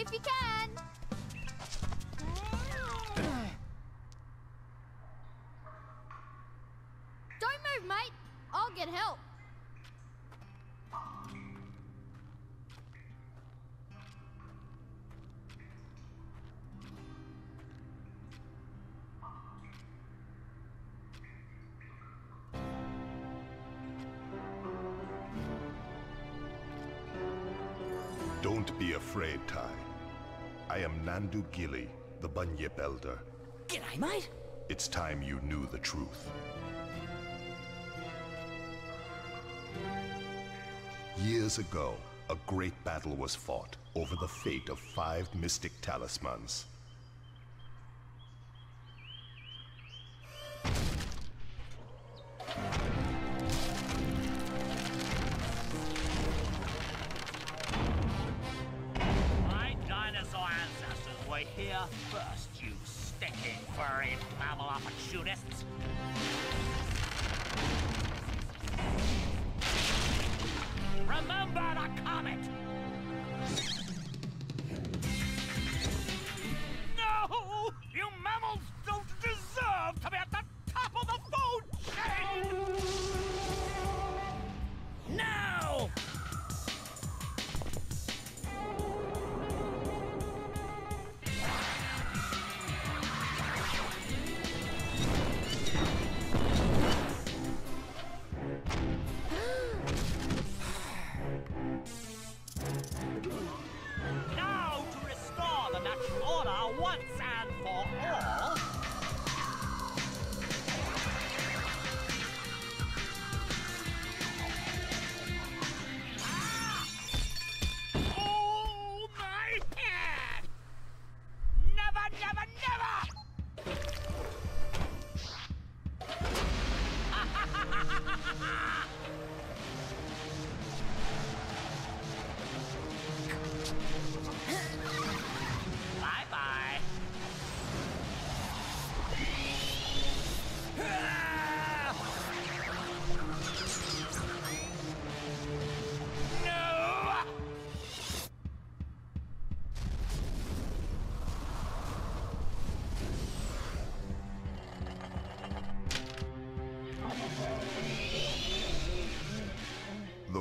if you can. Nandu Gili, the Bunyip Elder. G'day, mate. It's time you knew the truth. Years ago, a great battle was fought over the fate of five mystic talismans.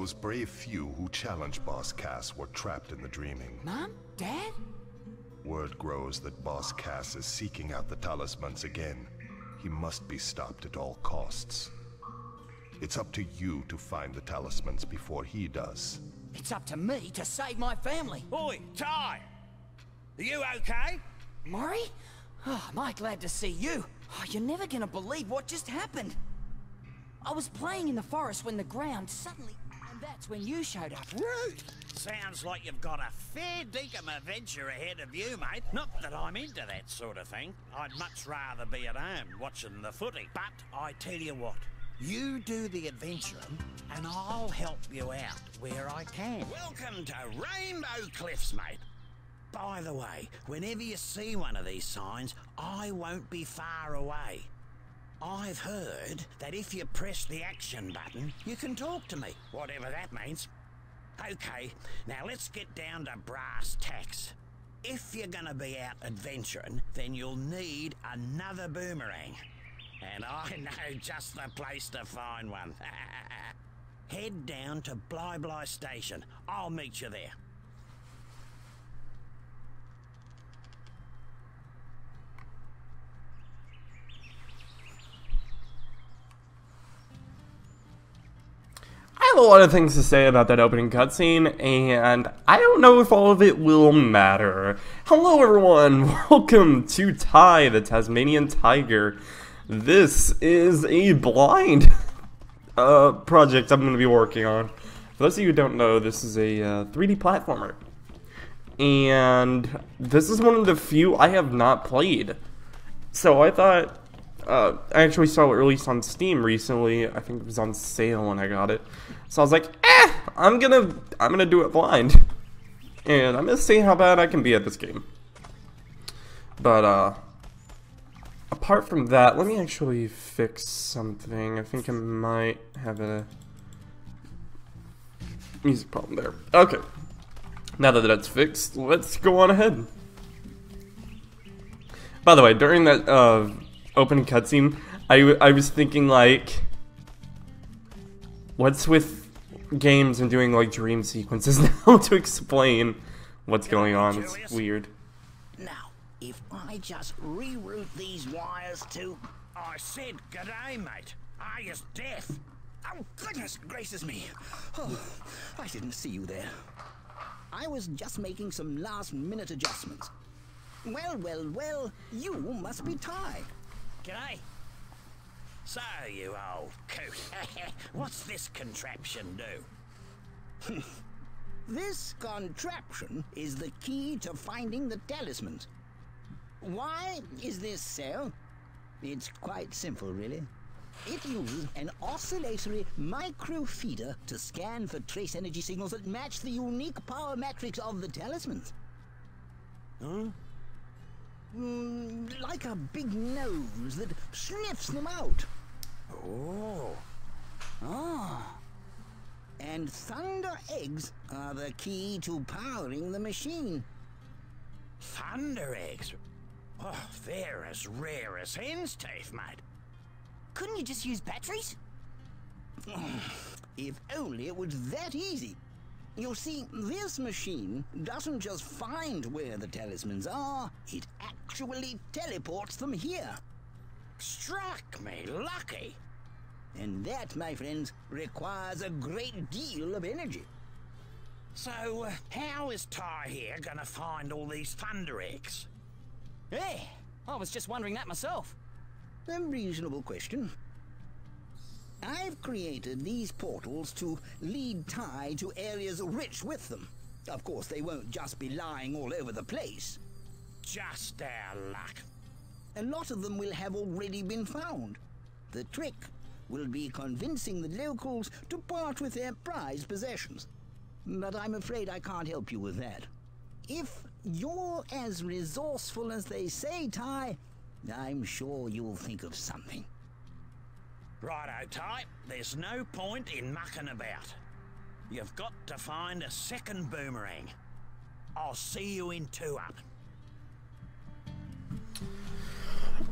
Those brave few who challenged Boss Cass were trapped in the dreaming. Mum? Dad? Word grows that Boss Cass is seeking out the talismans again. He must be stopped at all costs. It's up to you to find the talismans before he does. It's up to me to save my family. Oi, Ty! Are you okay? Maurie? Oh, am I glad to see you. Oh, you're never gonna believe what just happened. I was playing in the forest when the ground suddenly... That's when you showed up. Rude! Sounds like you've got a fair dinkum adventure ahead of you, mate. Not that I'm into that sort of thing. I'd much rather be at home watching the footy. But I tell you what, you do the adventuring, and I'll help you out where I can. Welcome to Rainbow Cliffs, mate. By the way, whenever you see one of these signs, I won't be far away. I've heard that if you press the action button, you can talk to me, whatever that means. Okay, now let's get down to brass tacks. If you're gonna be out adventuring, then you'll need another boomerang. And I know just the place to find one. Head down to Bly Bly Station. I'll meet you there. A lot of things to say about that opening cutscene, and I don't know if all of it will matter. Hello, everyone. Welcome to Ty, the Tasmanian Tiger. This is a blind uh, project I'm going to be working on. For those of you who don't know, this is a uh, 3D platformer. And this is one of the few I have not played. So I thought uh, I actually saw it released on Steam recently. I think it was on sale when I got it. So I was like, eh, I'm gonna, I'm gonna do it blind, and I'm gonna see how bad I can be at this game. But uh, apart from that, let me actually fix something. I think I might have a music problem there. Okay. Now that that's fixed, let's go on ahead. By the way, during that uh, opening cutscene, I, I was thinking like, what's with games and doing like dream sequences now to explain what's going on? It's weird. Now, if I just reroute these wires to... I said g'day, mate. I you deaf? Oh, goodness gracious me. Oh, I didn't see you there. I was just making some last-minute adjustments. Well, well, well, you must be Ty. G'day. So, you old coot. What's this contraption do? This contraption is the key to finding the talismans. Why is this so? It's quite simple, really. It uses an oscillatory microfeeder to scan for trace energy signals that match the unique power matrix of the talismans. Huh? Mm, like a big nose that sniffs them out. Oh. Ah. And thunder eggs are the key to powering the machine. Thunder eggs. Oh, they're as rare as hen's teeth, mate. Couldn't you just use batteries? If only it was that easy. You see, this machine doesn't just find where the talismans are, it actually teleports them here. Struck me lucky. And that, my friends, requires a great deal of energy. So, uh, how is Ty here gonna find all these thunder eggs? Yeah, I was just wondering that myself. A reasonable question. I've created these portals to lead Ty to areas rich with them. Of course, they won't just be lying all over the place. Just our luck. A lot of them will have already been found. The trick will be convincing the locals to part with their prized possessions. But I'm afraid I can't help you with that. If you're as resourceful as they say, Ty, I'm sure you'll think of something. Righto, Ty. There's no point in mucking about. You've got to find a second boomerang. I'll see you in two up.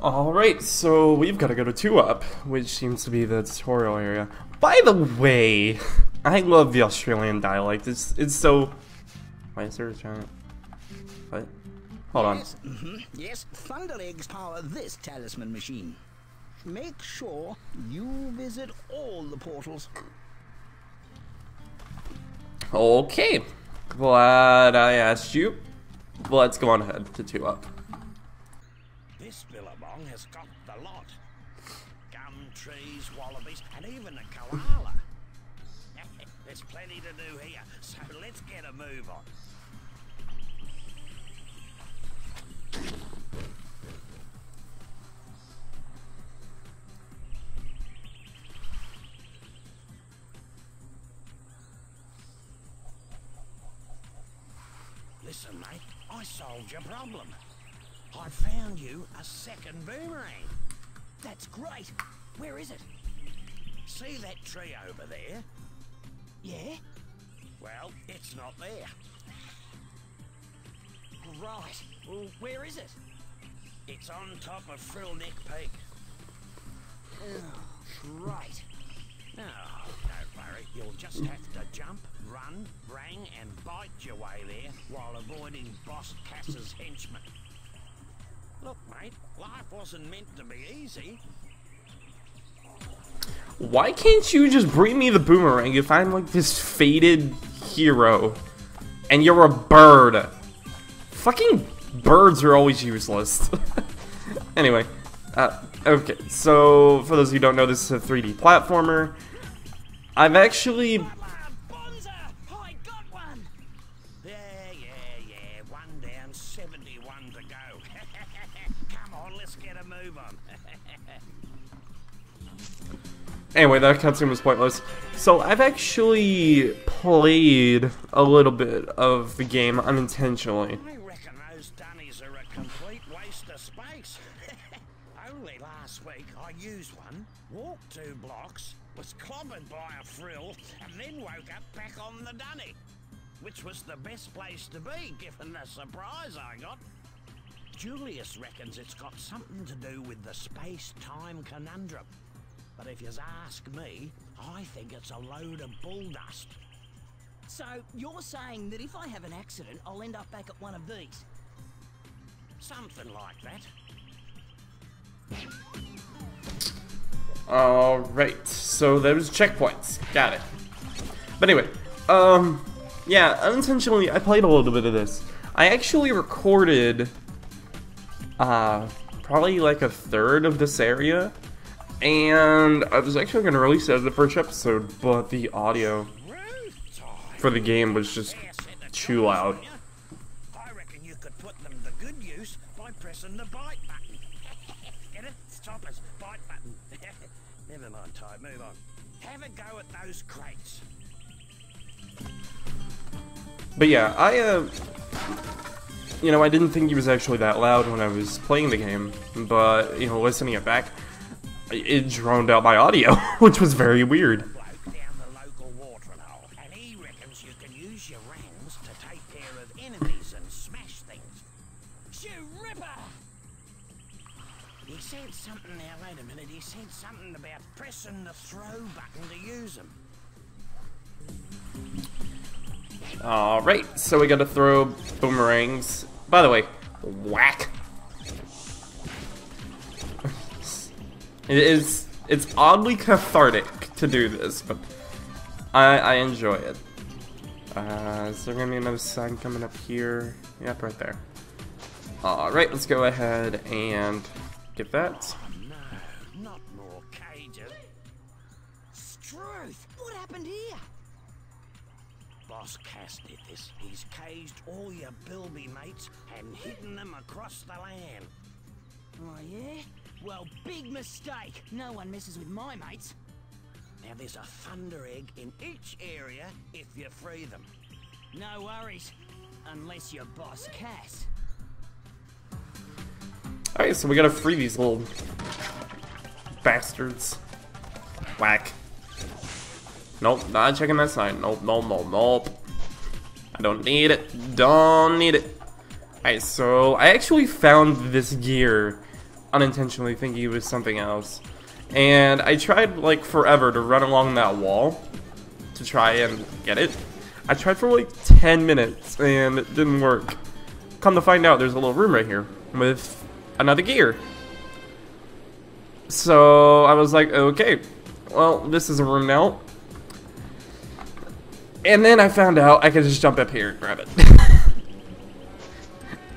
Alright, so we've got to go to 2 Up, which seems to be the tutorial area. By the way, I love the Australian dialect. It's it's so. Why is there a giant. What? Hold on. Yes, mhm, yes, Thunder Eggs power this talisman machine. Make sure you visit all the portals. Okay. Glad I asked you. Let's go on ahead to 2 Up. This billabong has got the lot. Gum trees, wallabies, and even a koala. There's plenty to do here, so let's get a move on. Listen, mate, I solved your problem. I found you a second boomerang. That's great. Where is it? See that tree over there? Yeah? Well, it's not there. Right. Well, where is it? It's on top of Frill Neck Peak. Right. No, don't worry. You'll just have to jump, run, rang, and bite your way there while avoiding Boss Cass's henchmen. Look, mate, life wasn't meant to be easy. Why can't you just bring me the boomerang if I'm like this faded hero and you're a bird? Fucking birds are always useless. anyway, uh, okay, so for those of you who don't know, this is a 3D platformer. I've actually Anyway, that cutscene was pointless. So I've actually played a little bit of the game unintentionally. I reckon those dunnies are a complete waste of space. Only last week I used one, walked two blocks, was clobbered by a frill, and then woke up back on the dunny. Which was the best place to be, given the surprise I got. Julius reckons it's got something to do with the space-time conundrum. But if you ask me, I think it's a load of bull dust. So, you're saying that if I have an accident, I'll end up back at one of these? Something like that. Alright, so there's checkpoints. Got it. But anyway, um, yeah, unintentionally, I played a little bit of this. I actually recorded, uh, probably like a third of this area, and I was actually going to release it as the first episode, but the audio for the game was just Fair set of too loud. I reckon you could put them to good use by pressing the bite button. Get it? Stoppers, bite button. Never mind, Ty, move on. Have a go at those crates. But yeah, I, uh, you know, I didn't think he was actually that loud when I was playing the game, but, you know, listening it back, it drowned out my audio, which was very weird. He said something now, wait a minute, he said something about pressing the throw button to use them. Alright, so we gotta throw boomerangs. By the way, whack. It is, it's oddly cathartic to do this, but I, I enjoy it. Uh, is there gonna be another sign coming up here? Yep, right there. Alright, let's go ahead and get that. No, not more cages. Struth! What happened here? Boss Cass did this. He's caged all your bilby mates and hidden them across the land. Oh, yeah? Well, big mistake. No one messes with my mates. Now there's a thunder egg in each area if you free them. No worries. Unless you're Boss Cass. Alright, so we gotta free these little bastards. Whack. Nope, not checking that sign. Nope, nope, nope, nope. I don't need it. Don't need it. Alright, so I actually found this gear unintentionally thinking it was something else. And I tried like forever to run along that wall to try and get it. I tried for like 10 minutes and it didn't work. Come to find out, there's a little room right here with another gear. So I was like, okay, well, this is a room now. And then I found out I could just jump up here and grab it.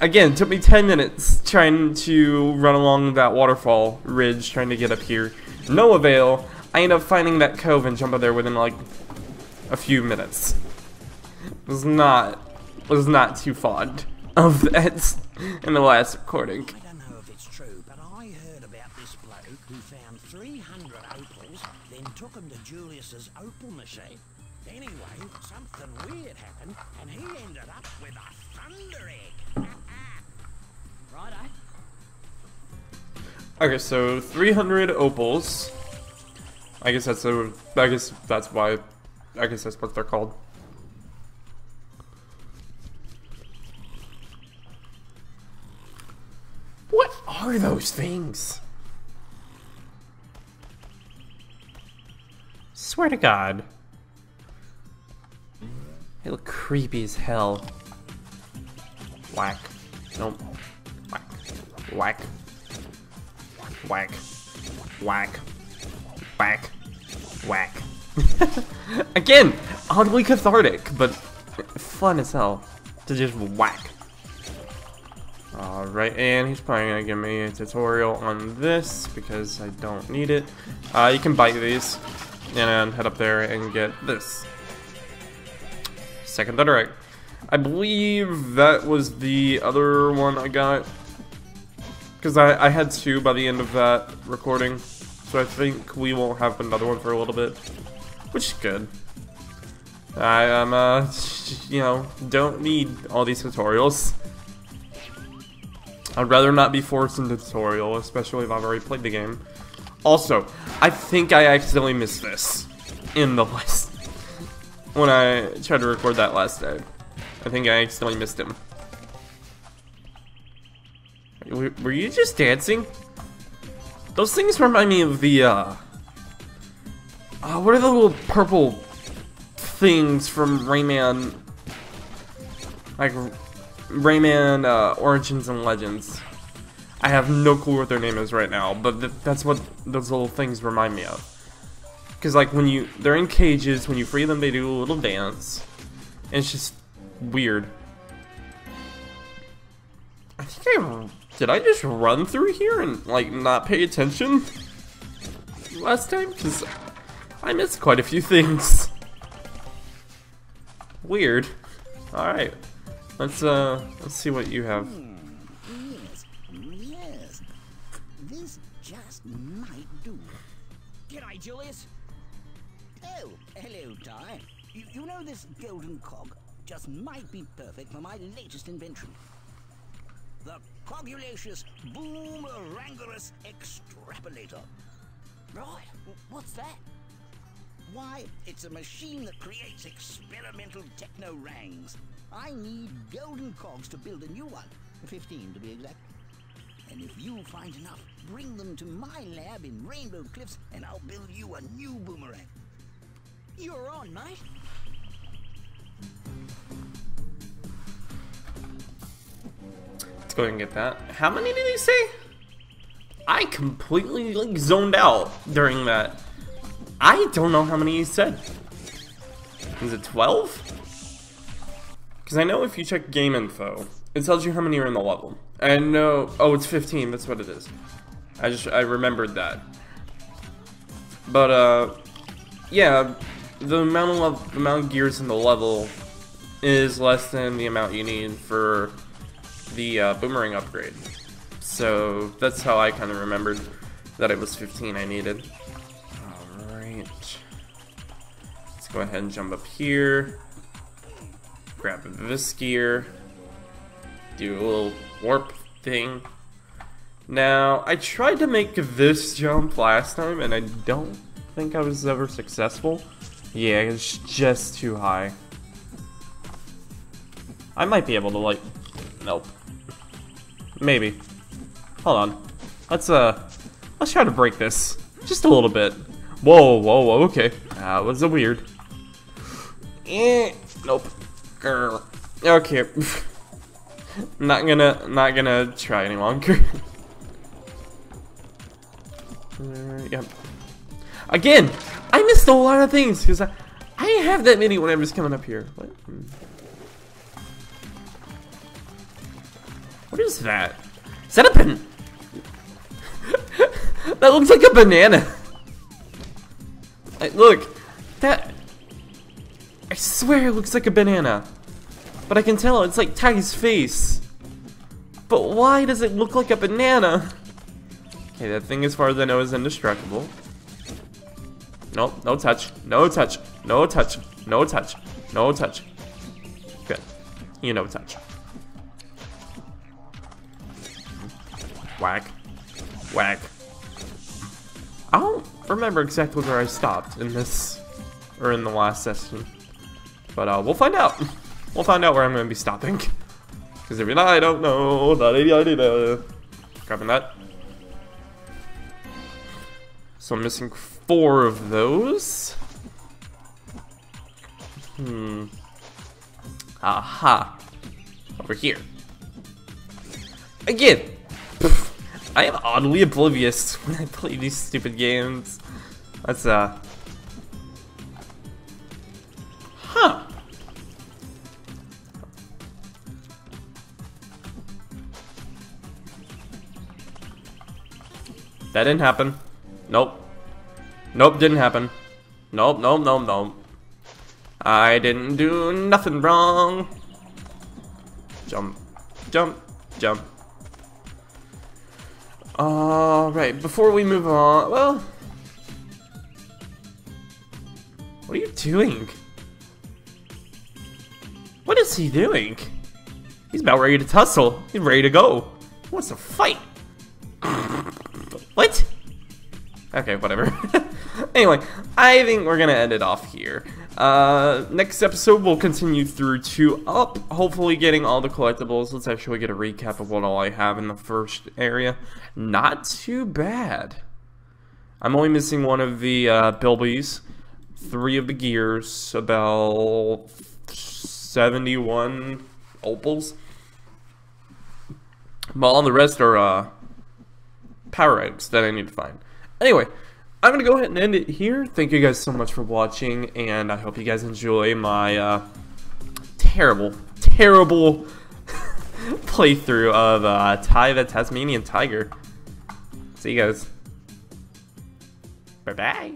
Again, it took me 10 minutes trying to run along that waterfall ridge, trying to get up here. No avail. I end up finding that cove and jump up there within like a few minutes. Was not was not too fond of that in the last recording. I don't know if it's true, but I heard about this bloke who found 300 opals, then took them to Julius's opal machine. Anyway, something weird happened, and he ended up with a thunder egg. Okay, so 300 opals. I guess that's a, I guess that's why, I guess that's what they're called. What are those things? Swear to God. They look creepy as hell. Whack. Nope. Whack. Whack. Whack. Whack. Whack. Again, oddly cathartic, but fun as hell to just whack. Alright, and he's probably gonna give me a tutorial on this because I don't need it. Uh, you can bite these and then head up there and get this. Second thunder egg. I believe that was the other one I got. Because I, I had two by the end of that recording. So I think we won't have another one for a little bit. Which is good. I am, uh, you know, don't need all these tutorials. I'd rather not be forced into tutorial, especially if I've already played the game. Also, I think I accidentally missed this in the last when I tried to record that last day. I think I accidentally missed him. Were you just dancing? Those things remind me of the, uh... uh what are the little purple things from Rayman? Like, Rayman, uh, Origins and Legends. I have no clue what their name is right now, but th that's what those little things remind me of. Because, like, when you... They're in cages, when you free them, they do a little dance. And it's just weird. I think I... Did I just run through here and, like, not pay attention? Last time? Because I missed quite a few things. Weird. Alright. Let's, uh, let's see what you have. Yes, yes. This just might do. G'day, Julius. Oh, hello, Ty. You, you know this golden cog just might be perfect for my latest invention. The Cogulacious Boomerangulus Extrapolator. Right, what's that? Why, it's a machine that creates experimental techno-rangs. I need golden cogs to build a new one, 15 to be exact. And if you find enough, bring them to my lab in Rainbow Cliffs and I'll build you a new boomerang. You're on, mate. Let's go ahead and get that. How many did he say? I completely like zoned out during that. I don't know how many he said. Is it 12? Because I know if you check game info, it tells you how many are in the level. I know, oh, it's 15. That's what it is. I just I remembered that. But uh, yeah, the amount of the amount of gears in the level is less than the amount you need for the uh, boomerang upgrade. So that's how I kind of remembered that it was 15 I needed. Alright. Let's go ahead and jump up here. Grab this gear. Do a little warp thing. Now, I tried to make this jump last time, and I don't think I was ever successful. Yeah, it's just too high. I might be able to, like... Nope. Maybe. Hold on. Let's, uh... Let's try to break this. Just a little bit. Whoa, whoa, whoa, okay. That was a weird. Eh, nope. Grr. Okay. not gonna, not gonna try any longer. Yep. Again, I missed a lot of things because I, I didn't have that many when I coming up here. What? What is that? Is that a That looks like a banana. I- look, that. I swear it looks like a banana, but I can tell it's like Ty's face. But why does it look like a banana? Okay, that thing as far as I know is indestructible. Nope, no touch, no touch, no touch, no touch, no touch. Good. You know touch. Whack. Whack. I don't remember exactly where I stopped in this, or in the last session. But uh, we'll find out. We'll find out where I'm going to be stopping. Because if you're not, I don't know. Grabbing that. So I'm missing four of those. Hmm. Aha. Over here. Again. I am oddly oblivious when I play these stupid games. That's uh. Huh. That didn't happen. Nope. Nope, didn't happen. Nope, nope, nope, nope. I didn't do nothing wrong. Jump, jump, jump. Uh, Alright, before we move on, well... What are you doing? What is he doing? He's about ready to tussle. He's ready to go. He wants to fight. What? Okay, whatever. anyway, I think we're gonna end it off here. Uh, next episode we'll continue through to up, hopefully getting all the collectibles. Let's actually get a recap of what all I have in the first area. Not too bad. I'm only missing one of the uh, Bilbies, three of the gears, about 71 opals. But all the rest are uh, power items that I need to find. Anyway, I'm going to go ahead and end it here. Thank you guys so much for watching, and I hope you guys enjoy my uh, terrible, terrible playthrough of uh, Ty the Tasmanian Tiger. See you guys. Bye-bye.